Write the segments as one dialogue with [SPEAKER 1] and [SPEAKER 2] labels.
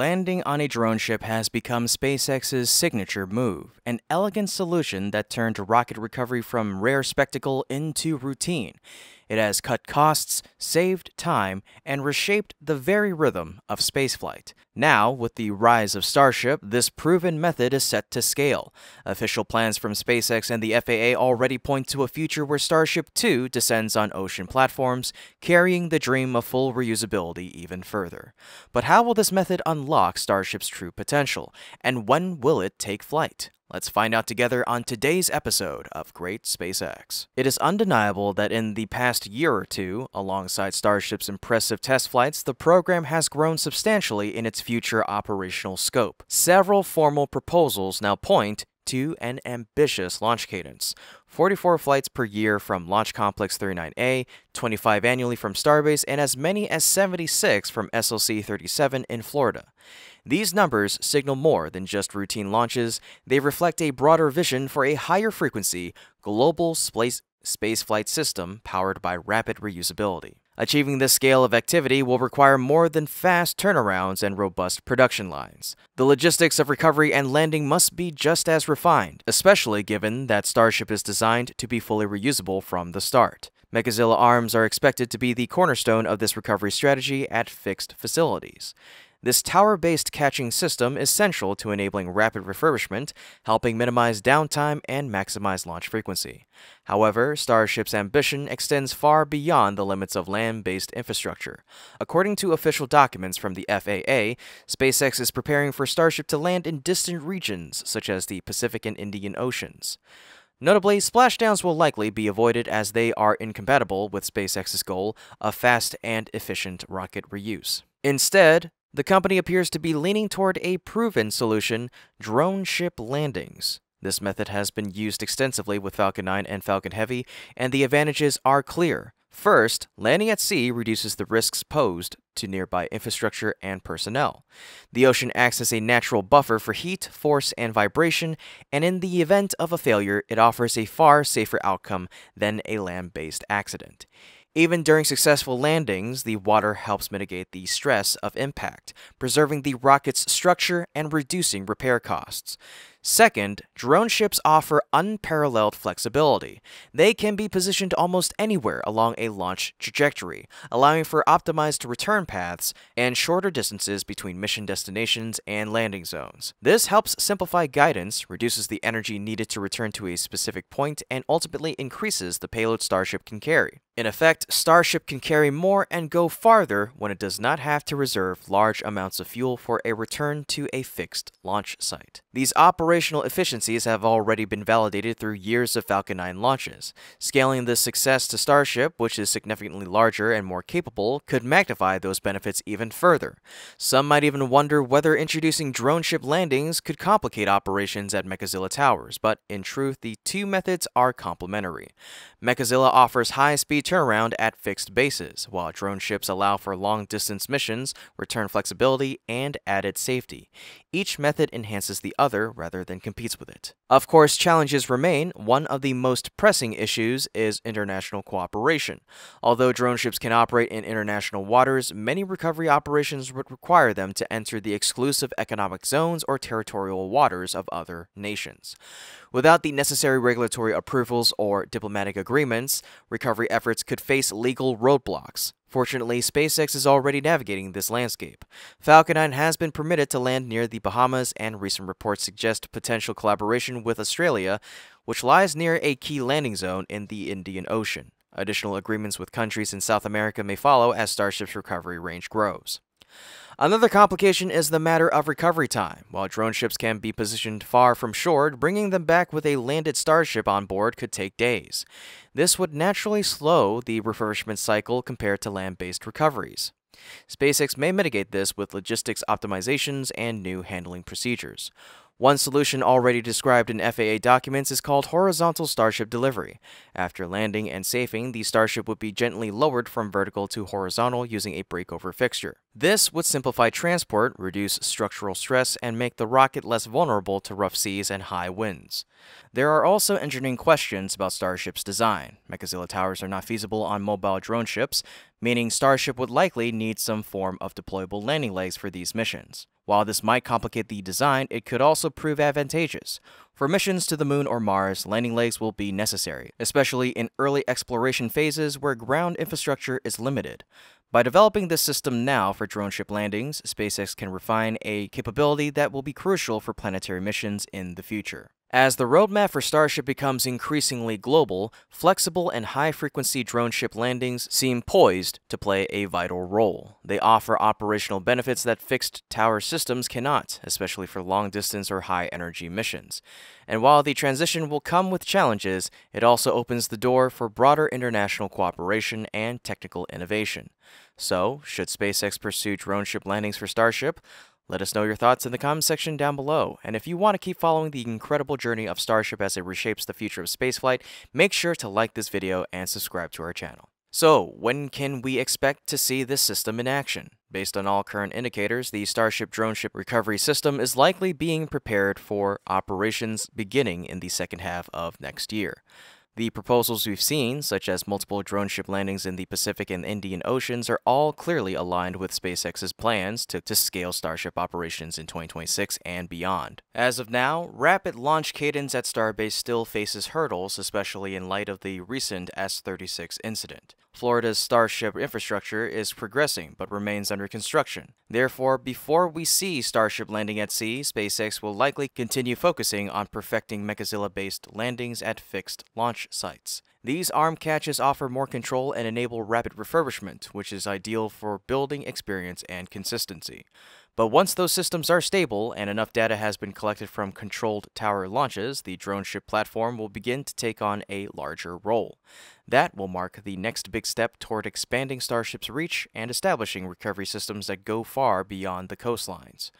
[SPEAKER 1] Landing on a drone ship has become SpaceX's signature move, an elegant solution that turned rocket recovery from rare spectacle into routine. It has cut costs, saved time, and reshaped the very rhythm of spaceflight. Now, with the rise of Starship, this proven method is set to scale. Official plans from SpaceX and the FAA already point to a future where Starship too descends on ocean platforms, carrying the dream of full reusability even further. But how will this method unlock Starship's true potential, and when will it take flight? Let's find out together on today's episode of Great SpaceX. It is undeniable that in the past year or two, alongside Starship's impressive test flights, the program has grown substantially in its future operational scope. Several formal proposals now point to an ambitious launch cadence 44 flights per year from Launch Complex 39A, 25 annually from Starbase, and as many as 76 from SLC 37 in Florida. These numbers signal more than just routine launches, they reflect a broader vision for a higher frequency, global space spaceflight system powered by rapid reusability. Achieving this scale of activity will require more than fast turnarounds and robust production lines. The logistics of recovery and landing must be just as refined, especially given that Starship is designed to be fully reusable from the start. Mechazilla arms are expected to be the cornerstone of this recovery strategy at fixed facilities. This tower-based catching system is central to enabling rapid refurbishment, helping minimize downtime and maximize launch frequency. However, Starship's ambition extends far beyond the limits of land-based infrastructure. According to official documents from the FAA, SpaceX is preparing for Starship to land in distant regions such as the Pacific and Indian Oceans. Notably, splashdowns will likely be avoided as they are incompatible with SpaceX's goal of fast and efficient rocket reuse. Instead, the company appears to be leaning toward a proven solution drone ship landings. This method has been used extensively with Falcon 9 and Falcon Heavy, and the advantages are clear. First, landing at sea reduces the risks posed to nearby infrastructure and personnel. The ocean acts as a natural buffer for heat, force, and vibration, and in the event of a failure, it offers a far safer outcome than a land based accident. Even during successful landings, the water helps mitigate the stress of impact, preserving the rocket's structure and reducing repair costs. Second, drone ships offer unparalleled flexibility. They can be positioned almost anywhere along a launch trajectory, allowing for optimized return paths and shorter distances between mission destinations and landing zones. This helps simplify guidance, reduces the energy needed to return to a specific point, and ultimately increases the payload Starship can carry. In effect, Starship can carry more and go farther when it does not have to reserve large amounts of fuel for a return to a fixed launch site. These operational efficiencies have already been validated through years of Falcon 9 launches. Scaling this success to Starship, which is significantly larger and more capable, could magnify those benefits even further. Some might even wonder whether introducing drone ship landings could complicate operations at Mechazilla Towers, but in truth, the two methods are complementary. Mechazilla offers high-speed turnaround at fixed bases, while drone ships allow for long-distance missions, return flexibility, and added safety. Each method enhances the other rather than competes with it. Of course, challenges remain. One of the most pressing issues is international cooperation. Although drone ships can operate in international waters, many recovery operations would require them to enter the exclusive economic zones or territorial waters of other nations. Without the necessary regulatory approvals or diplomatic agreements, recovery efforts could face legal roadblocks. Fortunately, SpaceX is already navigating this landscape. Falcon 9 has been permitted to land near the Bahamas, and recent reports suggest potential collaboration with Australia, which lies near a key landing zone in the Indian Ocean. Additional agreements with countries in South America may follow as Starship's recovery range grows. Another complication is the matter of recovery time. While drone ships can be positioned far from shore, bringing them back with a landed Starship on board could take days. This would naturally slow the refurbishment cycle compared to land-based recoveries. SpaceX may mitigate this with logistics optimizations and new handling procedures. One solution already described in FAA documents is called horizontal Starship delivery. After landing and safing, the Starship would be gently lowered from vertical to horizontal using a breakover fixture. This would simplify transport, reduce structural stress, and make the rocket less vulnerable to rough seas and high winds. There are also engineering questions about Starship's design. Mechazilla towers are not feasible on mobile drone ships, meaning Starship would likely need some form of deployable landing legs for these missions. While this might complicate the design, it could also prove advantageous. For missions to the moon or Mars, landing legs will be necessary, especially in early exploration phases where ground infrastructure is limited. By developing this system now for drone ship landings, SpaceX can refine a capability that will be crucial for planetary missions in the future. As the roadmap for Starship becomes increasingly global, flexible and high frequency drone ship landings seem poised to play a vital role. They offer operational benefits that fixed tower systems cannot, especially for long distance or high energy missions. And while the transition will come with challenges, it also opens the door for broader international cooperation and technical innovation. So, should SpaceX pursue drone ship landings for Starship? Let us know your thoughts in the comment section down below. And if you want to keep following the incredible journey of Starship as it reshapes the future of spaceflight, make sure to like this video and subscribe to our channel. So, when can we expect to see this system in action? Based on all current indicators, the Starship drone ship recovery system is likely being prepared for operations beginning in the second half of next year. The proposals we've seen, such as multiple drone ship landings in the Pacific and Indian Oceans, are all clearly aligned with SpaceX's plans to, to scale Starship operations in 2026 and beyond. As of now, rapid launch cadence at Starbase still faces hurdles, especially in light of the recent S 36 incident. Florida's Starship infrastructure is progressing but remains under construction. Therefore, before we see Starship landing at sea, SpaceX will likely continue focusing on perfecting Mechazilla based landings at fixed launch sites. These arm catches offer more control and enable rapid refurbishment, which is ideal for building experience and consistency. But once those systems are stable and enough data has been collected from controlled tower launches, the drone ship platform will begin to take on a larger role. That will mark the next big step toward expanding Starship's reach and establishing recovery systems that go far beyond the coastlines.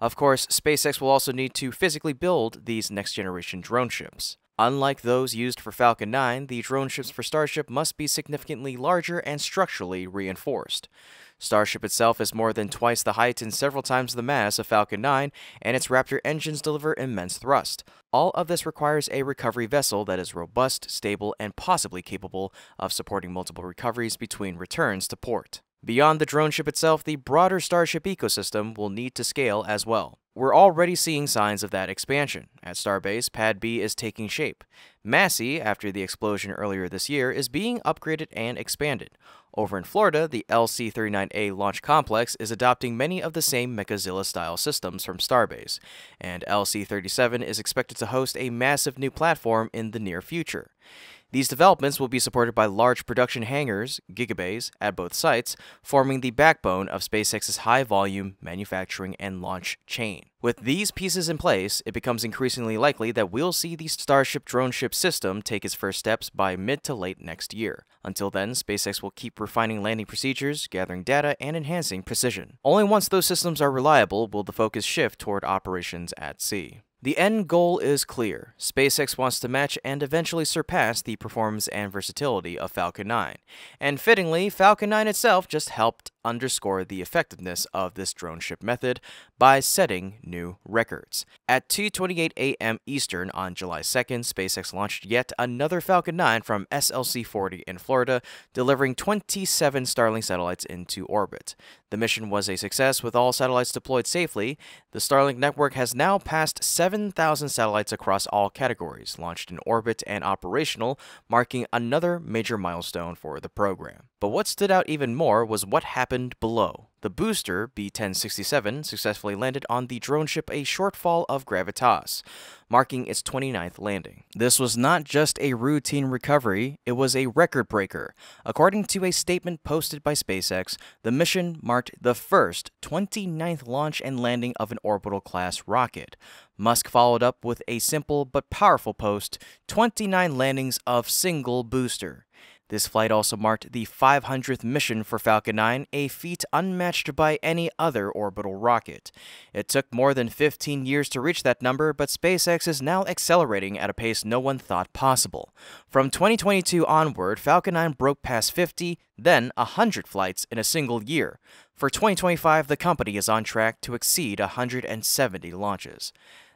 [SPEAKER 1] Of course, SpaceX will also need to physically build these next generation drone ships. Unlike those used for Falcon 9, the drone ships for Starship must be significantly larger and structurally reinforced. Starship itself is more than twice the height and several times the mass of Falcon 9, and its Raptor engines deliver immense thrust. All of this requires a recovery vessel that is robust, stable, and possibly capable of supporting multiple recoveries between returns to port. Beyond the drone ship itself, the broader Starship ecosystem will need to scale as well. We're already seeing signs of that expansion. At Starbase, Pad B is taking shape. Massey, after the explosion earlier this year, is being upgraded and expanded. Over in Florida, the LC-39A launch complex is adopting many of the same Mechazilla-style systems from Starbase, and LC-37 is expected to host a massive new platform in the near future. These developments will be supported by large production hangars, gigabays, at both sites, forming the backbone of SpaceX's high volume manufacturing and launch chain. With these pieces in place, it becomes increasingly likely that we'll see the Starship drone ship system take its first steps by mid to late next year. Until then, SpaceX will keep refining landing procedures, gathering data, and enhancing precision. Only once those systems are reliable will the focus shift toward operations at sea. The end goal is clear. SpaceX wants to match and eventually surpass the performance and versatility of Falcon 9. And fittingly, Falcon 9 itself just helped underscore the effectiveness of this drone ship method by setting new records. At 2:28 a.m. Eastern on July 2nd, SpaceX launched yet another Falcon 9 from SLC-40 in Florida, delivering 27 Starlink satellites into orbit. The mission was a success with all satellites deployed safely. The Starlink network has now passed 7,000 satellites across all categories, launched in orbit and operational, marking another major milestone for the program. But what stood out even more was what happened below. The booster, B-1067, successfully landed on the drone ship A Shortfall of Gravitas, marking its 29th landing. This was not just a routine recovery, it was a record breaker. According to a statement posted by SpaceX, the mission marked the first 29th launch and landing of an orbital class rocket. Musk followed up with a simple but powerful post 29 landings of single booster. This flight also marked the 500th mission for Falcon 9, a feat unmatched by any other orbital rocket. It took more than 15 years to reach that number, but SpaceX is now accelerating at a pace no one thought possible. From 2022 onward, Falcon 9 broke past 50, then 100 flights in a single year. For 2025, the company is on track to exceed 170 launches.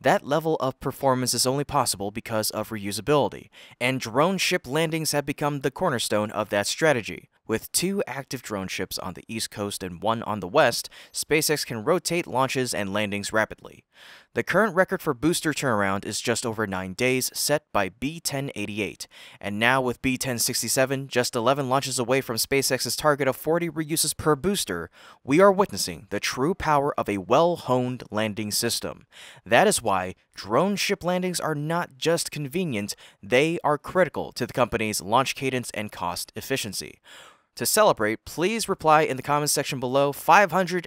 [SPEAKER 1] That level of performance is only possible because of reusability, and drone ship landings have become the cornerstone of that strategy. With two active drone ships on the east coast and one on the west, SpaceX can rotate launches and landings rapidly. The current record for booster turnaround is just over 9 days, set by B 1088. And now, with B 1067 just 11 launches away from SpaceX's target of 40 reuses per booster, we are witnessing the true power of a well honed landing system. That is why drone ship landings are not just convenient, they are critical to the company's launch cadence and cost efficiency. To celebrate, please reply in the comments section below 500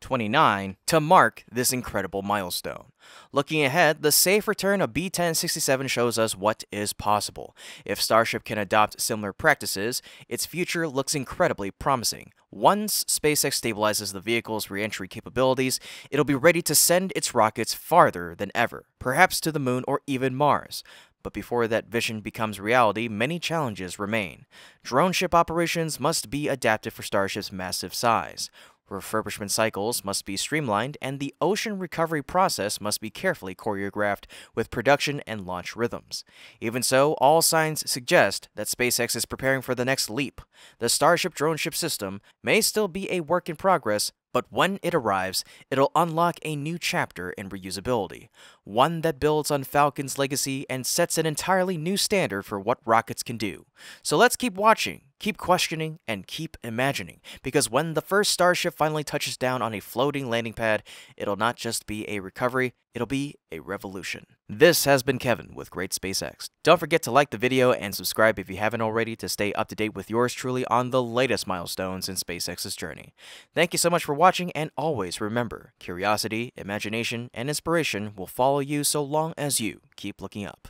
[SPEAKER 1] 29 to mark this incredible milestone. Looking ahead, the safe return of B 1067 shows us what is possible. If Starship can adopt similar practices, its future looks incredibly promising. Once SpaceX stabilizes the vehicle's reentry capabilities, it'll be ready to send its rockets farther than ever, perhaps to the moon or even Mars. But before that vision becomes reality, many challenges remain. Drone ship operations must be adapted for Starship's massive size. Refurbishment cycles must be streamlined, and the ocean recovery process must be carefully choreographed with production and launch rhythms. Even so, all signs suggest that SpaceX is preparing for the next leap. The Starship drone ship system may still be a work in progress, but when it arrives, it'll unlock a new chapter in reusability, one that builds on Falcon's legacy and sets an entirely new standard for what rockets can do. So let's keep watching, keep questioning, and keep imagining, because when the first Starship finally touches down on a floating landing pad, it'll not just be a recovery, it'll be a revolution. This has been Kevin with Great SpaceX. Don't forget to like the video and subscribe if you haven't already to stay up to date with yours truly on the latest milestones in SpaceX's journey. Thank you so much for watching, and always remember, curiosity, imagination, and inspiration will follow you so long as you keep looking up.